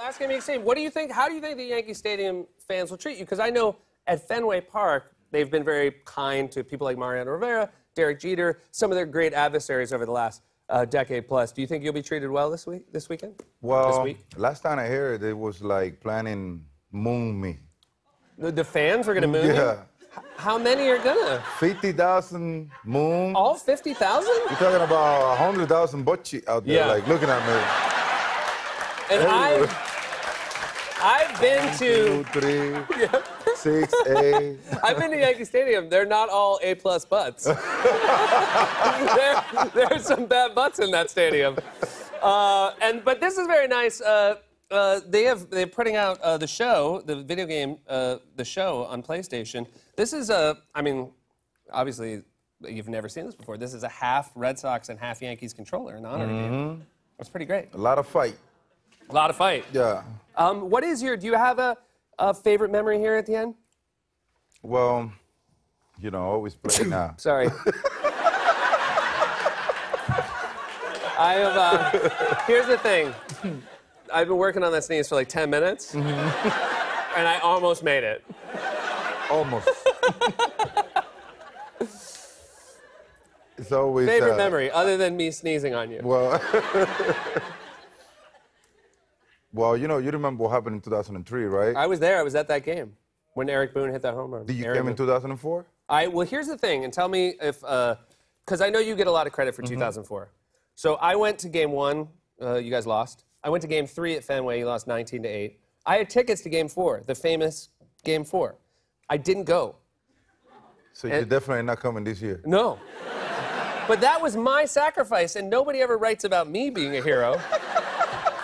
last game of Yankee Stadium. What do you think? How do you think the Yankee Stadium fans will treat you? Because I know at Fenway Park, they've been very kind to people like Mariano Rivera, Derek Jeter, some of their great adversaries over the last uh, decade plus. Do you think you'll be treated well this week? This weekend? this Well, week? last time I heard, it was like planning moon me. The, the fans are going to moon you? Yeah. How many are gonna? 50,000 moon. All 50,000? You're talking about 100,000 butchie out there, Yeah. like looking at me. And I've, I've been Two, to three, six, eight. I've been to Yankee Stadium. They're not all A plus butts. there, there's some bad butts in that stadium. Uh, and but this is very nice. Uh, uh, they have they're putting out uh, the show, the video game, uh, the show on PlayStation. This is a, I mean, obviously you've never seen this before. This is a half Red Sox and half Yankees controller in honor of you. That's pretty great. A lot of fight. A lot of fight. Yeah. Um, what is your? Do you have a, a favorite memory here at the end? Well, you know, always play now. Sorry. I have. Uh, here's the thing. I've been working on that sneeze for like 10 minutes, and I almost made it. Almost. it's always. Favorite uh, memory, other than me sneezing on you. Well, well, you know, you remember what happened in 2003, right? I was there. I was at that game when Aaron Boone hit that home run. Did you Eric came in 2004? I well, here's the thing, and tell me if because I know you get a lot of credit for 2004. So I went to Game One. Uh, you guys lost. I went to Game Three at Fenway. You lost 19 to eight. I had tickets to Game Four, the famous Game Four. I didn't go. So you're definitely not coming this year. No. But that was my sacrifice, and nobody ever writes about me being a hero.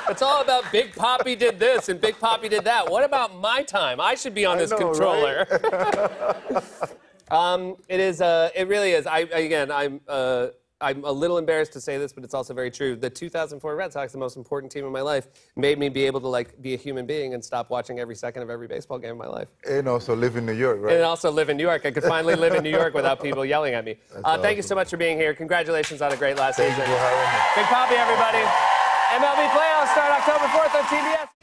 It's all about Big Papi did this and Big Papi did that. What about my time? I should be on this know, controller. um, it is. Uh, it really is. I again, I'm. Uh, I'm a little embarrassed to say this, but it's also very true. The 2004 Red Sox, the most important team in my life, made me be able to like be a human being and stop watching every second of every baseball game in my life. And also live in New York, right? And also live in New York. I could finally live in New York without people yelling at me. Uh, Thank you so much for being here. Congratulations on a great last Thank you season. for having me. Big Papi, everybody. MLB playoffs start October 4th on TBS.